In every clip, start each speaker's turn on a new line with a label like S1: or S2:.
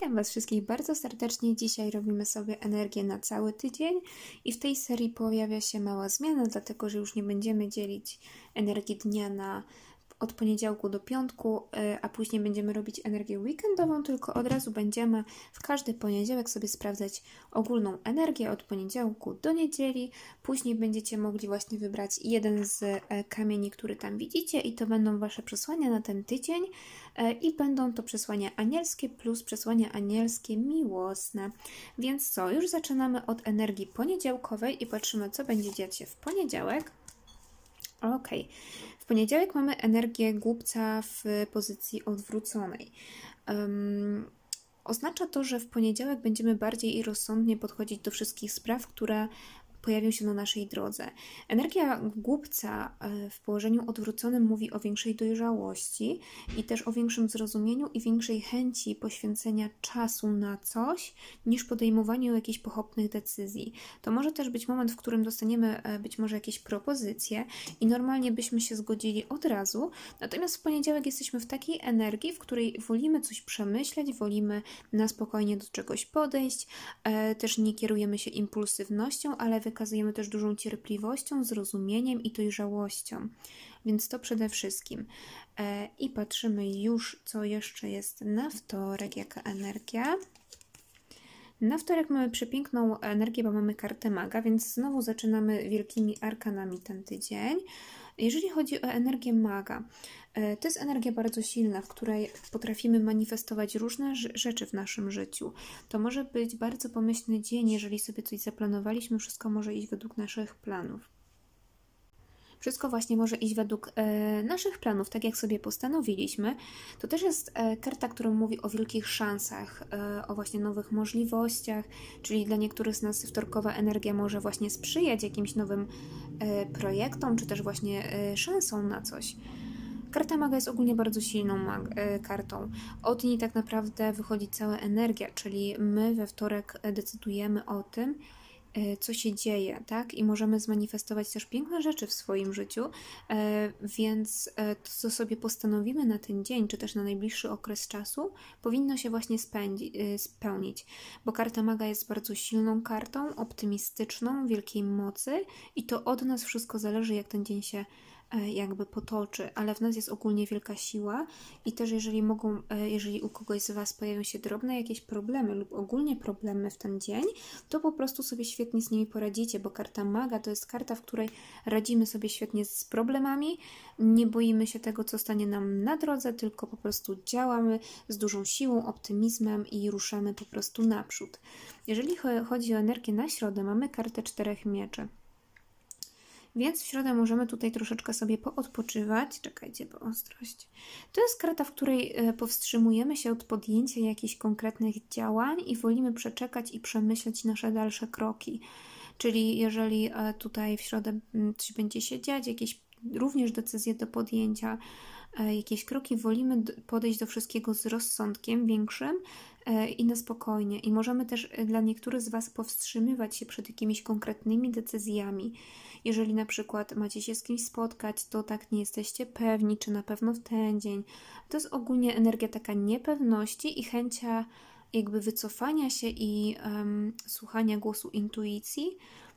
S1: Witam Was wszystkich bardzo serdecznie. Dzisiaj robimy sobie energię na cały tydzień i w tej serii pojawia się mała zmiana, dlatego że już nie będziemy dzielić energii dnia na od poniedziałku do piątku, y, a później będziemy robić energię weekendową, tylko od razu będziemy w każdy poniedziałek sobie sprawdzać ogólną energię od poniedziałku do niedzieli. Później będziecie mogli właśnie wybrać jeden z e, kamieni, który tam widzicie, i to będą Wasze przesłania na ten tydzień. E, I będą to przesłania anielskie plus przesłania anielskie miłosne. Więc co, już zaczynamy od energii poniedziałkowej i patrzymy, co będzie dziać się w poniedziałek. Ok. W poniedziałek mamy energię głupca w pozycji odwróconej. Um, oznacza to, że w poniedziałek będziemy bardziej i rozsądnie podchodzić do wszystkich spraw, które pojawią się na naszej drodze. Energia głupca e, w położeniu odwróconym mówi o większej dojrzałości i też o większym zrozumieniu i większej chęci poświęcenia czasu na coś, niż podejmowaniu jakichś pochopnych decyzji. To może też być moment, w którym dostaniemy e, być może jakieś propozycje i normalnie byśmy się zgodzili od razu, natomiast w poniedziałek jesteśmy w takiej energii, w której wolimy coś przemyśleć, wolimy na spokojnie do czegoś podejść, e, też nie kierujemy się impulsywnością, ale wykazujemy też dużą cierpliwością, zrozumieniem i dojrzałością. Więc to przede wszystkim. E, I patrzymy już, co jeszcze jest na wtorek, jaka energia. Na wtorek mamy przepiękną energię, bo mamy kartę maga, więc znowu zaczynamy wielkimi arkanami ten tydzień. Jeżeli chodzi o energię maga, to jest energia bardzo silna, w której potrafimy manifestować różne rzeczy w naszym życiu. To może być bardzo pomyślny dzień, jeżeli sobie coś zaplanowaliśmy, wszystko może iść według naszych planów. Wszystko właśnie może iść według e, naszych planów, tak jak sobie postanowiliśmy. To też jest e, karta, która mówi o wielkich szansach, e, o właśnie nowych możliwościach, czyli dla niektórych z nas wtorkowa energia może właśnie sprzyjać jakimś nowym e, projektom, czy też właśnie e, szansą na coś. Karta maga jest ogólnie bardzo silną e, kartą. Od niej tak naprawdę wychodzi cała energia, czyli my we wtorek decydujemy o tym, E, co się dzieje, tak? I możemy zmanifestować też piękne rzeczy w swoim życiu, e, więc to, co sobie postanowimy na ten dzień, czy też na najbliższy okres czasu, powinno się właśnie spełnić, bo karta maga jest bardzo silną kartą, optymistyczną, wielkiej mocy i to od nas wszystko zależy, jak ten dzień się jakby potoczy, ale w nas jest ogólnie wielka siła i też jeżeli mogą, e, jeżeli u kogoś z Was pojawią się drobne jakieś problemy lub ogólnie problemy w ten dzień, to po prostu sobie świetnie z nimi poradzicie, bo karta maga to jest karta, w której radzimy sobie świetnie z problemami, nie boimy się tego, co stanie nam na drodze, tylko po prostu działamy z dużą siłą, optymizmem i ruszamy po prostu naprzód. Jeżeli chodzi o energię na środę, mamy kartę czterech mieczy. Więc w środę możemy tutaj troszeczkę sobie poodpoczywać. Czekajcie, bo ostrość. To jest karta, w której e, powstrzymujemy się od podjęcia jakichś konkretnych działań i wolimy przeczekać i przemyśleć nasze dalsze kroki. Czyli jeżeli e, tutaj w środę mm, coś będzie się dziać, jakieś również decyzje do podjęcia, e, jakieś kroki, wolimy podejść do wszystkiego z rozsądkiem większym i na spokojnie. I możemy też dla niektórych z Was powstrzymywać się przed jakimiś konkretnymi decyzjami. Jeżeli na przykład macie się z kimś spotkać, to tak nie jesteście pewni, czy na pewno w ten dzień. To jest ogólnie energia taka niepewności i chęcia jakby wycofania się i um, słuchania głosu intuicji,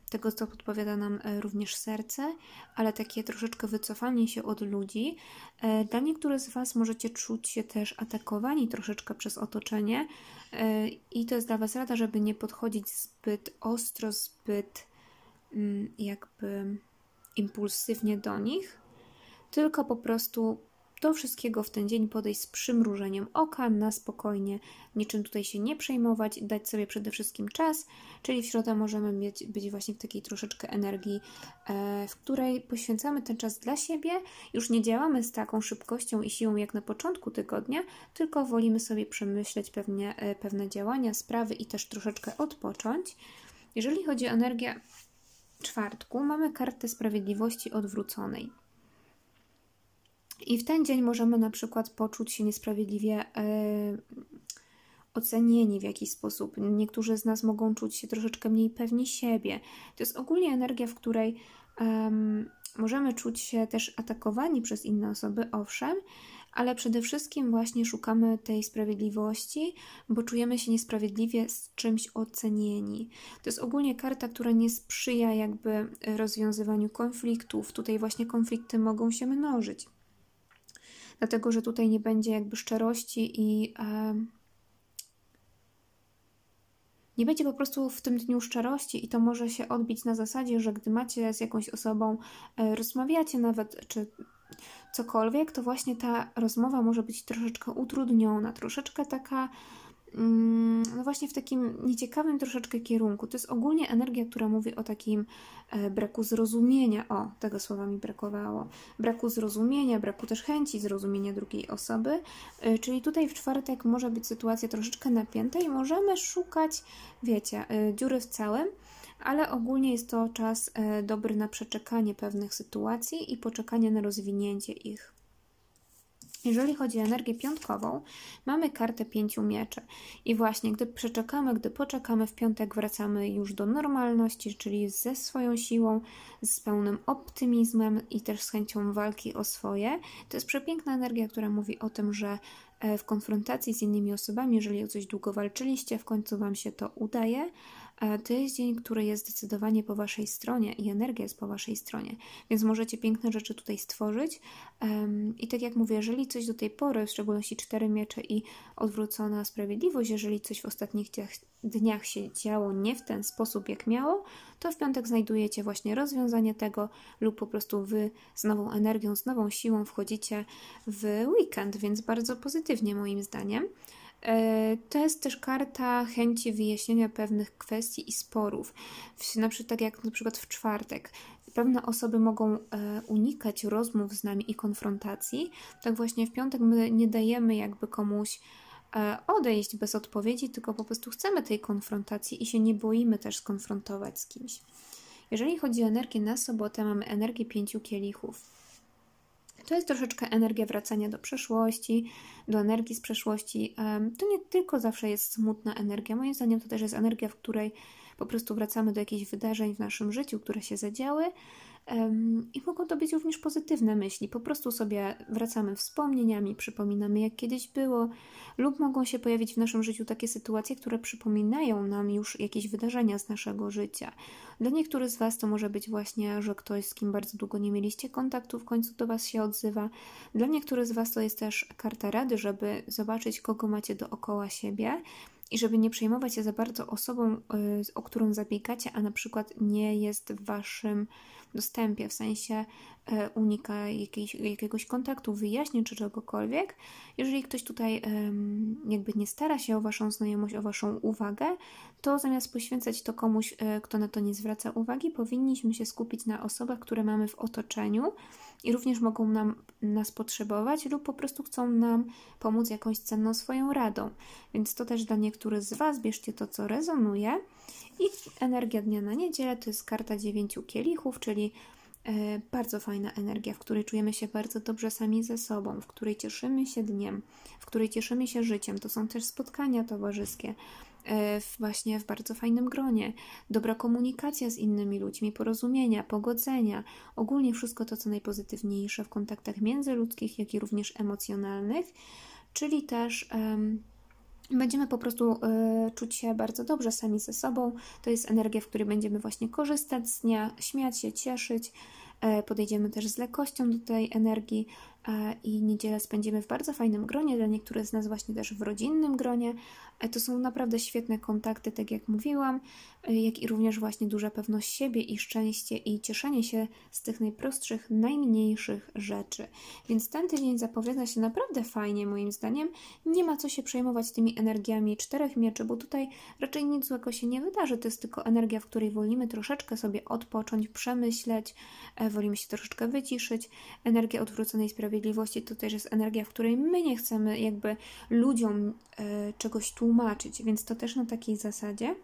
S1: tego co podpowiada nam e, również serce, ale takie troszeczkę wycofanie się od ludzi. E, dla niektórych z Was możecie czuć się też atakowani troszeczkę przez otoczenie e, i to jest dla Was rada, żeby nie podchodzić zbyt ostro, zbyt jakby impulsywnie do nich, tylko po prostu do wszystkiego w ten dzień podejść z przymrużeniem oka, na spokojnie, niczym tutaj się nie przejmować, dać sobie przede wszystkim czas, czyli w środę możemy mieć, być właśnie w takiej troszeczkę energii, e, w której poświęcamy ten czas dla siebie, już nie działamy z taką szybkością i siłą jak na początku tygodnia, tylko wolimy sobie przemyśleć pewnie, e, pewne działania, sprawy i też troszeczkę odpocząć. Jeżeli chodzi o energię czwartku mamy kartę sprawiedliwości odwróconej. I w ten dzień możemy na przykład poczuć się niesprawiedliwie e, ocenieni w jakiś sposób. Niektórzy z nas mogą czuć się troszeczkę mniej pewni siebie. To jest ogólnie energia, w której możemy czuć się też atakowani przez inne osoby, owszem, ale przede wszystkim właśnie szukamy tej sprawiedliwości, bo czujemy się niesprawiedliwie z czymś ocenieni. To jest ogólnie karta, która nie sprzyja jakby rozwiązywaniu konfliktów. Tutaj właśnie konflikty mogą się mnożyć. Dlatego, że tutaj nie będzie jakby szczerości i e, nie będzie po prostu w tym dniu szczerości i to może się odbić na zasadzie, że gdy macie z jakąś osobą, e, rozmawiacie nawet, czy cokolwiek, to właśnie ta rozmowa może być troszeczkę utrudniona, troszeczkę taka Mm, no właśnie w takim nieciekawym troszeczkę kierunku. To jest ogólnie energia, która mówi o takim e, braku zrozumienia. O, tego słowa mi brakowało. Braku zrozumienia, braku też chęci zrozumienia drugiej osoby. E, czyli tutaj w czwartek może być sytuacja troszeczkę napięta i możemy szukać, wiecie, e, dziury w całym, ale ogólnie jest to czas dobry na przeczekanie pewnych sytuacji i poczekanie na rozwinięcie ich. Jeżeli chodzi o energię piątkową, mamy kartę pięciu mieczy. I właśnie, gdy przeczekamy, gdy poczekamy w piątek, wracamy już do normalności, czyli ze swoją siłą, z pełnym optymizmem i też z chęcią walki o swoje. To jest przepiękna energia, która mówi o tym, że e, w konfrontacji z innymi osobami, jeżeli o coś długo walczyliście, w końcu Wam się to udaje, to jest dzień, który jest zdecydowanie po Waszej stronie i energia jest po Waszej stronie, więc możecie piękne rzeczy tutaj stworzyć. I tak jak mówię, jeżeli coś do tej pory, w szczególności cztery miecze i odwrócona sprawiedliwość, jeżeli coś w ostatnich dniach się działo nie w ten sposób, jak miało, to w piątek znajdujecie właśnie rozwiązanie tego, lub po prostu Wy z nową energią, z nową siłą wchodzicie w weekend, więc bardzo pozytywnie moim zdaniem. E, to jest też karta chęci wyjaśnienia pewnych kwestii i sporów. Na przykład, tak jak na przykład w czwartek. Pewne osoby mogą e, unikać rozmów z nami i konfrontacji. Tak właśnie w piątek my nie dajemy jakby komuś e, odejść bez odpowiedzi, tylko po prostu chcemy tej konfrontacji i się nie boimy też skonfrontować z kimś. Jeżeli chodzi o energię na sobotę, mamy energię pięciu kielichów. To jest troszeczkę energia wracania do przeszłości, do energii z przeszłości. To nie tylko zawsze jest smutna energia. Moim zdaniem to też jest energia, w której po prostu wracamy do jakichś wydarzeń w naszym życiu, które się zadziały i mogą to być również pozytywne myśli. Po prostu sobie wracamy wspomnieniami, przypominamy, jak kiedyś było, lub mogą się pojawić w naszym życiu takie sytuacje, które przypominają nam już jakieś wydarzenia z naszego życia. Dla niektórych z Was to może być właśnie, że ktoś, z kim bardzo długo nie mieliście kontaktu, w końcu do Was się odzywa. Dla niektórych z Was to jest też karta rady, żeby zobaczyć, kogo macie dookoła siebie i żeby nie przejmować się za bardzo osobą, y, o którą zabiegacie, a na przykład nie jest w Waszym dostępie, w sensie unika jakiejś, jakiegoś kontaktu, wyjaśnień czy czegokolwiek. Jeżeli ktoś tutaj jakby nie stara się o Waszą znajomość, o Waszą uwagę, to zamiast poświęcać to komuś, e, kto na to nie zwraca uwagi, powinniśmy się skupić na osobach, które mamy w otoczeniu i również mogą nam, nas potrzebować lub po prostu chcą nam pomóc jakąś cenną swoją radą. Więc to też dla niektórych z Was, bierzcie to, co rezonuje. I energia dnia na niedzielę to jest karta dziewięciu kielichów, czyli e, bardzo fajna energia, w której czujemy się bardzo dobrze sami ze sobą, w której cieszymy się dniem, w której cieszymy się życiem. To są też spotkania towarzyskie, e, właśnie w bardzo fajnym gronie, dobra komunikacja z innymi ludźmi, porozumienia, pogodzenia, ogólnie wszystko to, co najpozytywniejsze w kontaktach międzyludzkich, jak i również emocjonalnych, czyli też. Um, Będziemy po prostu y, czuć się bardzo dobrze sami ze sobą. To jest energia, w której będziemy właśnie korzystać z dnia, śmiać się, cieszyć. Y, podejdziemy też z lekkością do tej energii i niedzielę spędzimy w bardzo fajnym gronie, dla niektórych z nas właśnie też w rodzinnym gronie. E, to są naprawdę świetne kontakty, tak jak mówiłam, e, jak i również właśnie duża pewność siebie i szczęście i cieszenie się z tych najprostszych, najmniejszych rzeczy. Więc ten tydzień zapowiada się naprawdę fajnie moim zdaniem. Nie ma co się przejmować tymi energiami czterech mieczy, bo tutaj raczej nic złego się nie wydarzy. To jest tylko energia, w której wolimy troszeczkę sobie odpocząć, przemyśleć, e, wolimy się troszeczkę wyciszyć. Energia odwróconej sprawiedliwości sprawiedliwości to też jest energia, w której my nie chcemy jakby ludziom e, czegoś tłumaczyć, więc to też na takiej zasadzie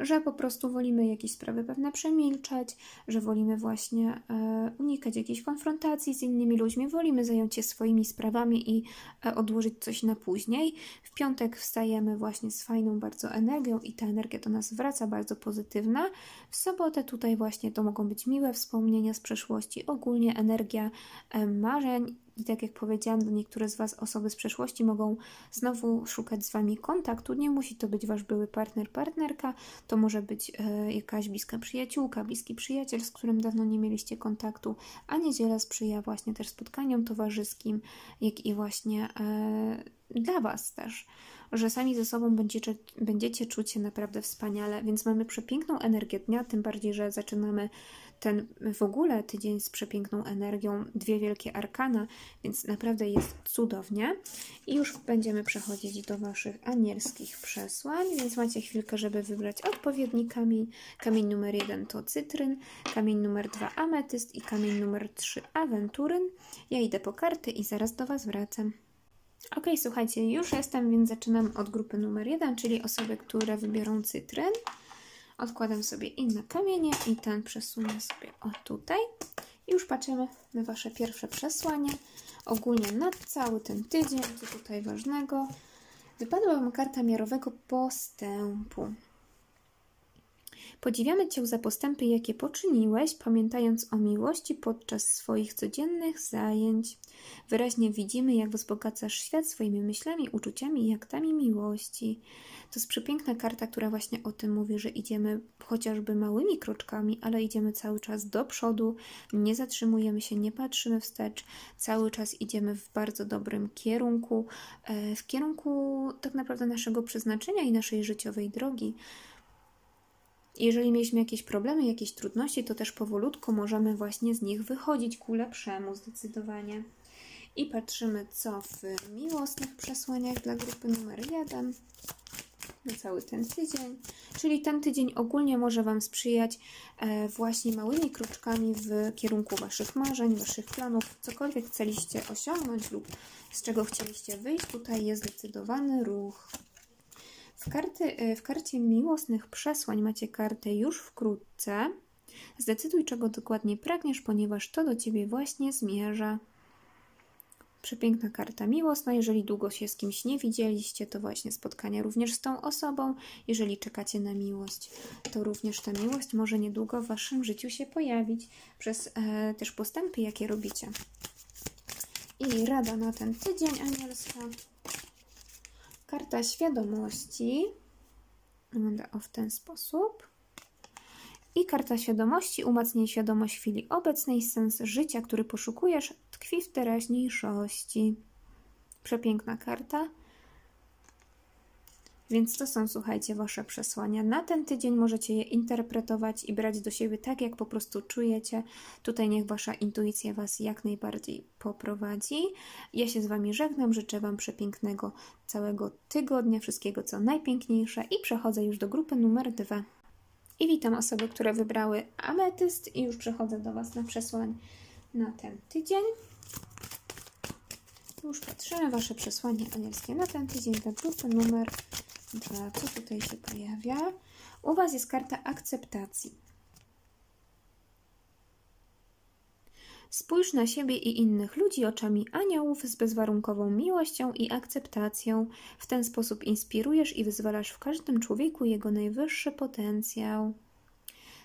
S1: że po prostu wolimy jakieś sprawy pewne przemilczać, że wolimy właśnie e, unikać jakiejś konfrontacji z innymi ludźmi, wolimy zająć się swoimi sprawami i e, odłożyć coś na później. W piątek wstajemy właśnie z fajną bardzo energią i ta energia do nas wraca bardzo pozytywna. W sobotę tutaj właśnie to mogą być miłe wspomnienia z przeszłości, ogólnie energia e, marzeń, I tak jak powiedziałam, niektóre z Was osoby z przeszłości mogą znowu szukać z Wami kontaktu. Nie musi to być Wasz były partner, partnerka, to może być e, jakaś bliska przyjaciółka, bliski przyjaciel, z którym dawno nie mieliście kontaktu, a niedziela sprzyja właśnie też spotkaniom towarzyskim, jak i właśnie e, dla Was też że sami ze sobą będziecie, będziecie czuć się naprawdę wspaniale, więc mamy przepiękną energię dnia, tym bardziej, że zaczynamy ten w ogóle tydzień z przepiękną energią, dwie wielkie arkana, więc naprawdę jest cudownie. I już będziemy przechodzić do Waszych anielskich przesłań, więc macie chwilkę, żeby wybrać odpowiedni kamień. Kamień numer jeden to cytryn, kamień numer dwa ametyst i kamień numer trzy awenturyn. Ja idę po karty i zaraz do Was wracam. Ok, słuchajcie, już jestem, więc zaczynam od grupy numer jeden, czyli osoby, które wybiorą cytryn. Odkładam sobie inne kamienie i ten przesunę sobie o tutaj. I już patrzymy na Wasze pierwsze przesłanie. Ogólnie na cały ten tydzień, co tutaj ważnego. Wypadła Wam karta miarowego postępu. Podziwiamy Cię za postępy, jakie poczyniłeś, pamiętając o miłości podczas swoich codziennych zajęć. Wyraźnie widzimy, jak wzbogacasz świat swoimi myślami, uczuciami i aktami miłości. To jest przepiękna karta, która właśnie o tym mówi, że idziemy chociażby małymi kroczkami, ale idziemy cały czas do przodu, nie zatrzymujemy się, nie patrzymy wstecz, cały czas idziemy w bardzo dobrym kierunku, e, w kierunku tak naprawdę naszego przeznaczenia i naszej życiowej drogi. Jeżeli mieliśmy jakieś problemy, jakieś trudności, to też powolutku możemy właśnie z nich wychodzić ku lepszemu zdecydowanie. I patrzymy, co w miłosnych przesłaniach dla grupy numer 1 na cały ten tydzień. Czyli ten tydzień ogólnie może Wam sprzyjać e, właśnie małymi kroczkami w kierunku Waszych marzeń, Waszych planów, cokolwiek chcieliście osiągnąć lub z czego chcieliście wyjść. Tutaj jest zdecydowany ruch. W, karty, e, w karcie miłosnych przesłań macie kartę już wkrótce. Zdecyduj, czego dokładnie pragniesz, ponieważ to do Ciebie właśnie zmierza. Przepiękna karta miłosna. Jeżeli długo się z kimś nie widzieliście, to właśnie spotkania również z tą osobą. Jeżeli czekacie na miłość, to również ta miłość może niedługo w Waszym życiu się pojawić przez e, też postępy, jakie robicie. I rada na ten tydzień anielska. Karta świadomości. Wygląda o w ten sposób. I karta świadomości umacnia świadomość chwili obecnej. Sens życia, który poszukujesz, tkwi w teraźniejszości. Przepiękna karta. Więc to są, słuchajcie, Wasze przesłania. Na ten tydzień możecie je interpretować i brać do siebie tak, jak po prostu czujecie. Tutaj niech Wasza intuicja Was jak najbardziej poprowadzi. Ja się z Wami żegnam, życzę Wam przepięknego całego tygodnia, wszystkiego co najpiękniejsze i przechodzę już do grupy numer dwa. I witam osoby, które wybrały ametyst i już przechodzę do Was na przesłań na ten tydzień. Już patrzymy Wasze przesłanie anielskie na ten tydzień dla grupy numer 2. Co tutaj się pojawia? U Was jest karta akceptacji. Spójrz na siebie i innych ludzi oczami aniołów z bezwarunkową miłością i akceptacją. W ten sposób inspirujesz i wyzwalasz w każdym człowieku jego najwyższy potencjał.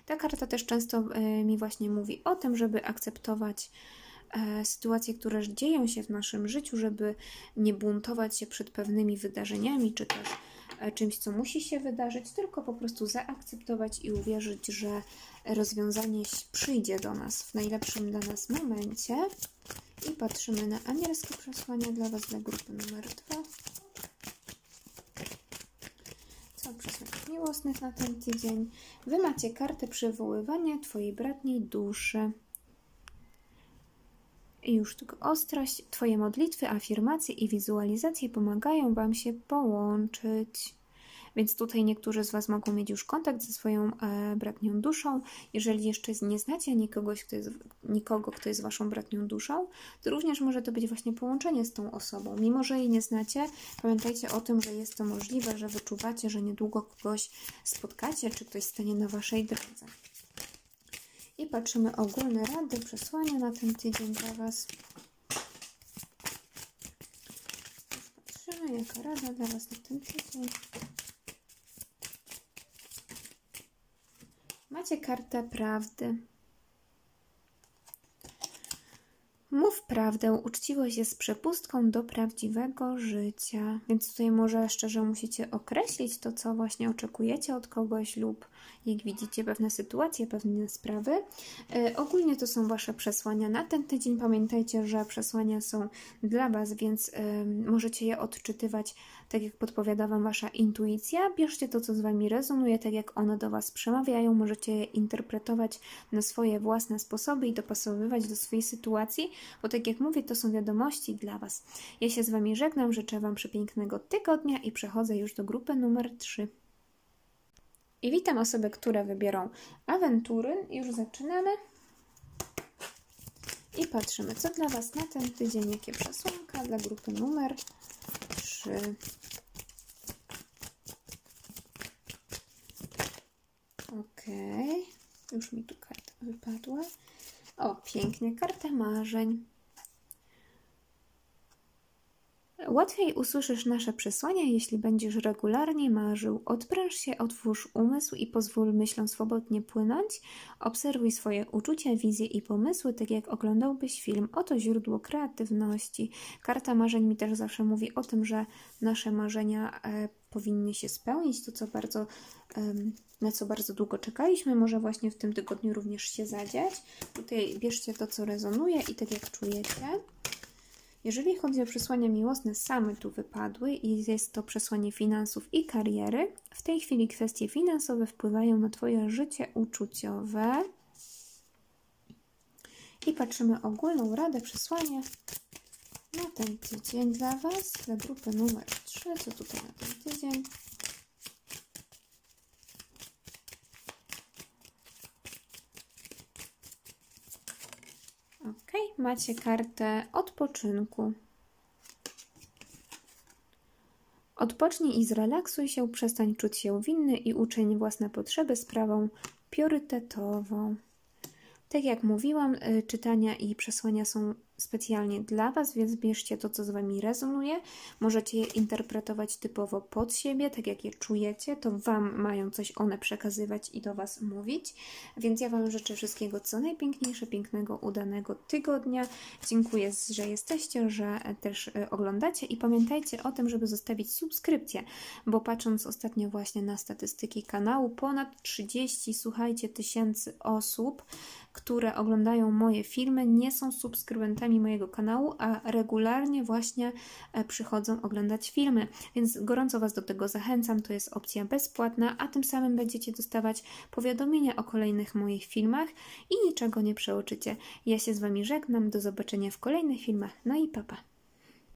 S1: Ta karta też często e, mi właśnie mówi o tym, żeby akceptować e, sytuacje, które dzieją się w naszym życiu, żeby nie buntować się przed pewnymi wydarzeniami, czy też czymś, co musi się wydarzyć, tylko po prostu zaakceptować i uwierzyć, że rozwiązanie przyjdzie do nas w najlepszym dla nas momencie. I patrzymy na anielskie przesłanie dla Was dla grupy numer 2. Co przesłanie miłosnych na ten tydzień? Wy macie kartę przywoływania Twojej bratniej duszy. Już tylko ostrość, Twoje modlitwy, afirmacje i wizualizacje pomagają Wam się połączyć. Więc tutaj niektórzy z Was mogą mieć już kontakt ze swoją e, bratnią duszą. Jeżeli jeszcze nie znacie nikogoś, kto jest, nikogo, kto jest Waszą bratnią duszą, to również może to być właśnie połączenie z tą osobą. Mimo, że jej nie znacie, pamiętajcie o tym, że jest to możliwe, że wyczuwacie, że niedługo kogoś spotkacie, czy ktoś stanie na Waszej drodze. I patrzymy ogólne rady, przesłania na ten tydzień dla Was. Patrzymy, jaka rada dla Was na ten tydzień. Macie kartę prawdy. Prawdę, uczciwość jest przepustką do prawdziwego życia. Więc tutaj może szczerze musicie określić to, co właśnie oczekujecie od kogoś lub jak widzicie pewne sytuacje, pewne sprawy. Yy, ogólnie to są Wasze przesłania na ten tydzień. Pamiętajcie, że przesłania są dla Was, więc yy, możecie je odczytywać tak, jak podpowiada Wam Wasza intuicja. Bierzcie to, co z Wami rezonuje, tak jak one do Was przemawiają. Możecie je interpretować na swoje własne sposoby i dopasowywać do swojej sytuacji bo tak jak mówię, to są wiadomości dla Was. Ja się z Wami żegnam, życzę Wam przepięknego tygodnia i przechodzę już do grupy numer 3. I witam osoby, które wybiorą awantury. Już zaczynamy. I patrzymy, co dla Was na ten tydzień, jakie przesłanka dla grupy numer 3. Ok, już mi tu karta wypadła. O, pięknie, karta marzeń. Łatwiej usłyszysz nasze przesłania, jeśli będziesz regularnie marzył. Odpręż się, otwórz umysł i pozwól myślom swobodnie płynąć. Obserwuj swoje uczucia, wizje i pomysły, tak jak oglądałbyś film. Oto źródło kreatywności. Karta marzeń mi też zawsze mówi o tym, że nasze marzenia e, powinny się spełnić. To, co bardzo, e, na co bardzo długo czekaliśmy, może właśnie w tym tygodniu również się zadziać. Tutaj bierzcie to, co rezonuje i tak jak czujecie. Jeżeli chodzi o przesłania miłosne, same tu wypadły i jest to przesłanie finansów i kariery. W tej chwili kwestie finansowe wpływają na Twoje życie uczuciowe. I patrzymy ogólną radę, przesłanie na ten tydzień dla Was, dla grupy numer 3. Co tutaj na ten tydzień? Ok, macie kartę odpoczynku. Odpocznij i zrelaksuj się, przestań czuć się winny i uczyń własne potrzeby sprawą priorytetową. Tak jak mówiłam, y, czytania i przesłania są specjalnie dla Was, więc bierzcie to, co z Wami rezonuje. Możecie je interpretować typowo pod siebie, tak jak je czujecie, to Wam mają coś one przekazywać i do Was mówić. Więc ja Wam życzę wszystkiego co najpiękniejsze, pięknego, udanego tygodnia. Dziękuję, że jesteście, że też e, oglądacie i pamiętajcie o tym, żeby zostawić subskrypcję, bo patrząc ostatnio właśnie na statystyki kanału, ponad 30, słuchajcie, tysięcy osób, które oglądają moje filmy, nie są subskrybentami mojego kanału, a regularnie właśnie e, przychodzą oglądać filmy, więc gorąco Was do tego zachęcam. To jest opcja bezpłatna, a tym samym będziecie dostawać powiadomienia o kolejnych moich filmach i niczego nie przeoczycie. Ja się z Wami żegnam, do zobaczenia w kolejnych filmach, no i papa.